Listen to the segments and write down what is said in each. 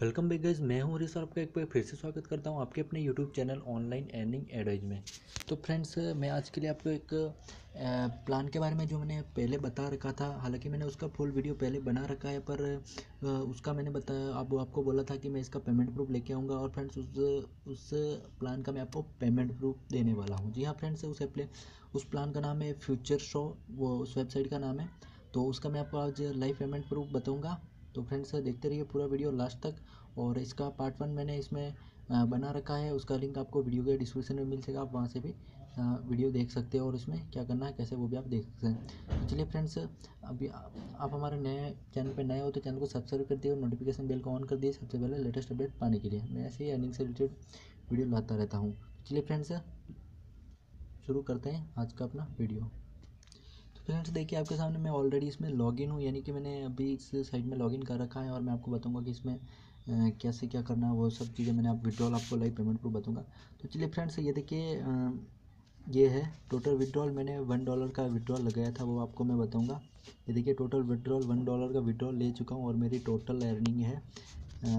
Welcome back guys, मैं हूँ हरीश और आपका एक बार फिर से स्वागत करता हूँ आपके अपने YouTube channel online earning advice में। तो फ्रेंड्स मैं आज के लिए आपको एक प्लान के बारे में जो मैंने पहले बता रखा था, हालाँकि मैंने उसका फुल वीडियो पहले बना रखा है, पर उसका मैंने बताया अब आपको बोला था कि मैं इसका पेमेंट प्रूफ लेके आऊँगा और फ्रेंड्स उस उस प्लान का मैं आपको पेमेंट प्रूफ देने वाला हूँ। जी हाँ फ्रेंड्स उस एप्ले उस प्लान का नाम है फ्यूचर शो वो, उस वेबसाइट का नाम है। तो उसका मैं आपको आज लाइव पेमेंट प्रूफ बताऊँगा। तो फ्रेंड्स देखते रहिए पूरा वीडियो लास्ट तक। और इसका पार्ट वन मैंने इसमें बना रखा है। उसका लिंक आपको वीडियो के डिस्क्रिप्शन में मिल जाएगा। आप वहाँ से भी वीडियो देख सकते हो। और उसमें क्या करना है, कैसे वो भी आप देख सकते हैं। तो चलिए फ्रेंड्स अभी आप हमारे नए चैनल पर नए हो तो चैनल को सब्सक्राइब कर दिए और नोटिफिकेशन बेल को ऑन कर दिए। सबसे पहले लेटेस्ट अपडेट पाने के लिए। मैं ऐसे ही अर्निंग से रिलेटेड वीडियो लाता रहता हूँ। चलिए फ्रेंड्स शुरू करते हैं आज का अपना वीडियो फ्रेंड्स, देखिए आपके सामने मैं ऑलरेडी इसमें लॉगिन हूँ, यानी कि मैंने अभी इस साइट में लॉगिन कर रखा है और मैं आपको बताऊँगा कि इसमें कैसे क्या करना है, वो सब चीज़ें मैंने आप विड्रॉल आपको लाइव पेमेंट प्रूफ बताऊँगा। तो चलिए फ्रेंड्स ये देखिए ये है टोटल विड्रॉल मैंने वन डॉलर का विड्रॉल लगाया था, वो आपको मैं बताऊँगा। ये देखिए टोटल विड्रॉल वन डॉलर का विड्रॉल ले चुका हूँ और मेरी टोटल अर्निंग है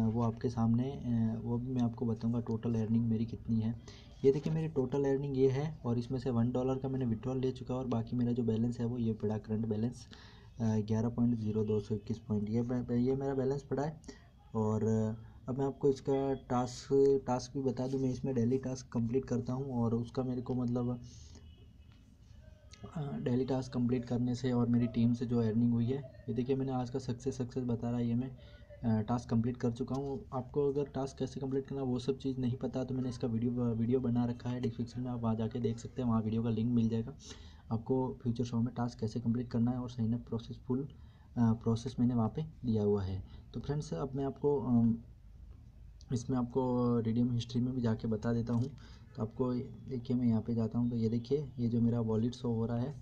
वो आपके सामने वो भी मैं आपको बताऊँगा टोटल अर्निंग मेरी कितनी है। ये देखिए मेरी टोटल अर्निंग ये है और इसमें से वन डॉलर का मैंने विड्रॉल ले चुका और बाकी मेरा जो बैलेंस है वो ये पड़ा करंट बैलेंस ग्यारह पॉइंट ज़ीरो दो सौ इक्कीस पॉइंट। ये ये मेरा बैलेंस पड़ा है और, अब मैं आपको इसका टास्क टास्क भी बता दूँ, मैं इसमें डेली टास्क कंप्लीट करता हूँ और उसका मेरे को मतलब डेली टास्क कंप्लीट करने से और मेरी टीम से जो अर्निंग हुई है, ये देखिए मैंने आज का सक्सेस सक्सेस बता रहा है ये मैं। टास्क कंप्लीट कर चुका हूँ। आपको अगर टास्क कैसे कंप्लीट करना वो सब चीज़ नहीं पता तो मैंने इसका वीडियो वीडियो बना रखा है डिस्क्रिप्शन में, आप वहाँ जाके देख सकते हैं, वहाँ वीडियो का लिंक मिल जाएगा। आपको फ्यूचर शो में टास्क कैसे कंप्लीट करना है और सही ना प्रोसेस फुल प्रोसेस मैंने वहाँ पे दिया हुआ है। तो फ्रेंड्स अब मैं आपको इसमें आपको रिडीम हिस्ट्री में भी जाके बता देता हूँ। तो आपको देखिए, मैं यहाँ पे जाता हूँ। तो ये देखिए, ये जो मेरा वॉलेट शो हो रहा है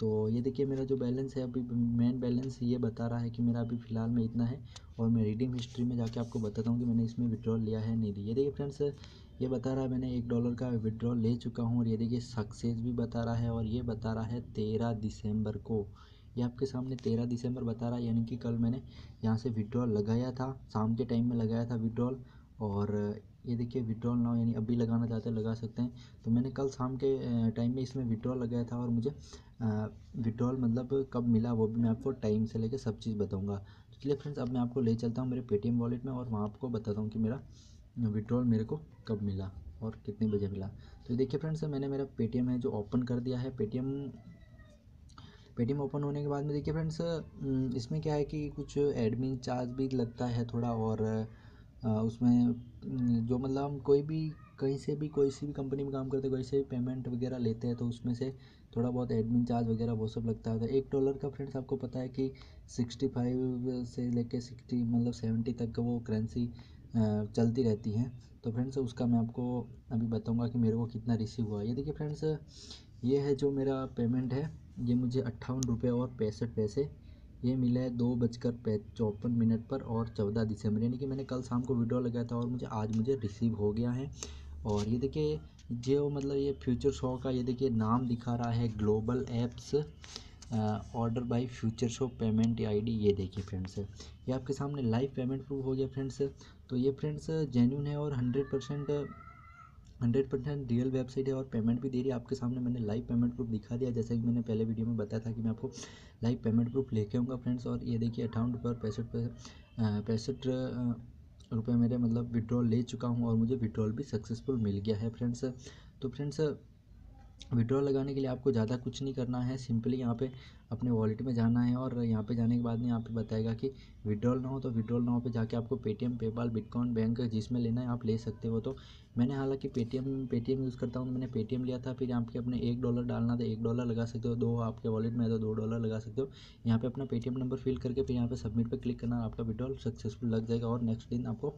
तो ये देखिए मेरा जो बैलेंस है, अभी मेन बैलेंस ये बता रहा है कि मेरा अभी फ़िलहाल में इतना है। और मैं रिडीम हिस्ट्री में जाके आपको बताता हूँ कि मैंने इसमें विड्रॉल लिया है नहीं लिया। देखिए फ्रेंड्स ये बता रहा है मैंने एक डॉलर का विड्रॉल ले चुका हूँ और ये देखिए सक्सेस भी बता रहा है और ये बता रहा है तेरह दिसंबर को। ये आपके सामने तेरह दिसंबर बता रहा है, यानी कि कल मैंने यहाँ से विड्रॉल लगाया था, शाम के टाइम में लगाया था विड्रॉल और ये देखिए विड्रॉल नाउ यानी अभी लगाना चाहते हैं, लगा सकते हैं। तो मैंने कल शाम के टाइम में इसमें विड्रॉल लगाया था और मुझे विड्रॉल मतलब कब मिला वो भी मैं आपको टाइम से लेकर सब चीज़ बताऊँगा। चलिए फ्रेंड्स अब मैं आपको ले चलता हूँ मेरे पेटीएम वॉलेट में और वहाँ आपको बताता हूँ कि मेरा विड्रॉल मेरे को कब मिला और कितने बजे मिला। तो देखिए फ्रेंड्स मैंने मेरा पेटीएम है जो ओपन कर दिया है। पेटीएम पेटीएम ओपन होने के बाद में देखिए फ्रेंड्स इसमें क्या है कि कुछ एडमिन चार्ज भी लगता है थोड़ा और उसमें जो मतलब हम कोई भी, कहीं से भी, कोई सी भी कंपनी में काम करते हैं कहीं से भी पेमेंट वगैरह लेते हैं तो उसमें से थोड़ा बहुत एडमिन चार्ज वगैरह वो सब लगता है। एक डॉलर का फ्रेंड्स आपको पता है कि सिक्सटी फाइव से लेके सिक्सटी मतलब सेवेंटी तक का वो करेंसी चलती रहती हैं। तो फ्रेंड्स उसका मैं आपको अभी बताऊँगा कि मेरे को कितना रिसीव हुआ ये देखिए फ्रेंड्स ये है जो मेरा पेमेंट है, ये मुझे अट्ठावन रुपये और पैंसठ पैसे, ये मिला है दो बजकर चौपन मिनट पर और चौदह दिसंबर। यानी कि मैंने कल शाम को वीडियो लगाया था और मुझे आज मुझे रिसीव हो गया है। और ये देखिए जो मतलब ये फ्यूचर शो का ये देखिए नाम दिखा रहा है global apps order by future show payment ID ये देखिए फ्रेंड्स ये आपके सामने लाइव पेमेंट प्रूफ हो गया फ्रेंड्स तो ये फ्रेंड्स जेन्यून है और hundred percent hundred percent real website है और पेमेंट भी दे रही है। आपके सामने मैंने लाइव पेमेंट प्रूफ दिखा दिया, जैसे कि मैंने पहले वीडियो में बताया था कि मैं आपको लाइव पेमेंट प्रूफ लेके आऊँगा फ्रेंड्स और ये देखिए अठावन रुपये और पैंसठ पैंसठ रुपये मेरे मतलब विड्रॉल ले चुका हूँ और मुझे विड्रॉल भी सक्सेसफुल मिल गया है फ्रेंड्स तो फ्रेंड्स विड्रॉल लगाने के लिए आपको ज़्यादा कुछ नहीं करना है, सिंपली यहाँ पे अपने वॉलेट में जाना है और यहाँ पे जाने के बाद में यहाँ पे बताएगा कि विड्रॉल ना हो तो विड्रॉल ना हो पे जाके आपको पेटीएम पेपाल बिटकॉइन बैंक जिसमें लेना है आप ले सकते हो। तो मैंने हालाँकि पेटीएम पेटीएम यूज़ करता हूँ, मैंने पेटीएम लिया था, फिर यहाँ पे अपने एक डॉलर डालना था, एक डॉलर लगा सकते हो, दो आपके वॉलेट में है तो दो डॉलर लगा सकते हो। यहाँ पे अपना पेटीएम नंबर फिल करके फिर यहाँ पे सबमिट पर क्लिक करना, आपका विड्रॉल सक्सेसफुल लग जाएगा और नेक्स्ट दिन आपको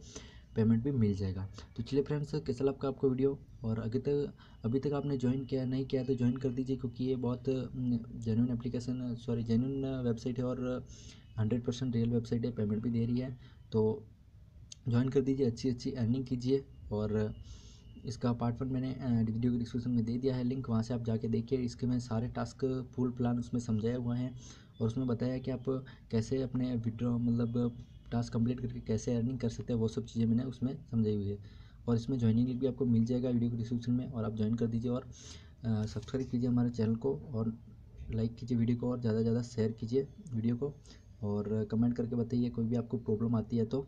पेमेंट भी मिल जाएगा। तो चलिए फ्रेंड्स कैसा लगा आपको वीडियो और अभी तक अभी तक आपने ज्वाइन किया, नहीं किया तो ज्वाइन कर दीजिए, क्योंकि ये बहुत genuine application sorry genuine website है और हंड्रेड परसेंट रियल वेबसाइट है पेमेंट भी दे रही है। तो ज्वाइन कर दीजिए, अच्छी अच्छी अर्निंग कीजिए। और इसका पार्ट वन मैंने वीडियो के डिस्क्रिप्शन में दे दिया है लिंक वहाँ से आप जाके देखिए। इसके में सारे टास्क फुल प्लान उसमें समझाया हुआ है। और उसमें बताया कि आप कैसे अपने विड्रॉ मतलब टास्क कंप्लीट करके कैसे अर्निंग कर सकते हैं, वो सब चीज़ें मैंने उसमें समझाई हुई है। और इसमें ज्वाइनिंग लिंक भी आपको मिल जाएगा वीडियो के डिस्क्रिप्शन में और आप ज्वाइन कर दीजिए और सब्सक्राइब कीजिए हमारे चैनल को और लाइक कीजिए वीडियो को और ज़्यादा से ज़्यादा शेयर कीजिए वीडियो को और कमेंट करके बताइए कोई भी आपको प्रॉब्लम आती है तो।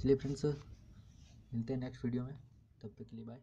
चलिए फ्रेंड्स मिलते हैं नेक्स्ट वीडियो में, तब तक के लिए बाय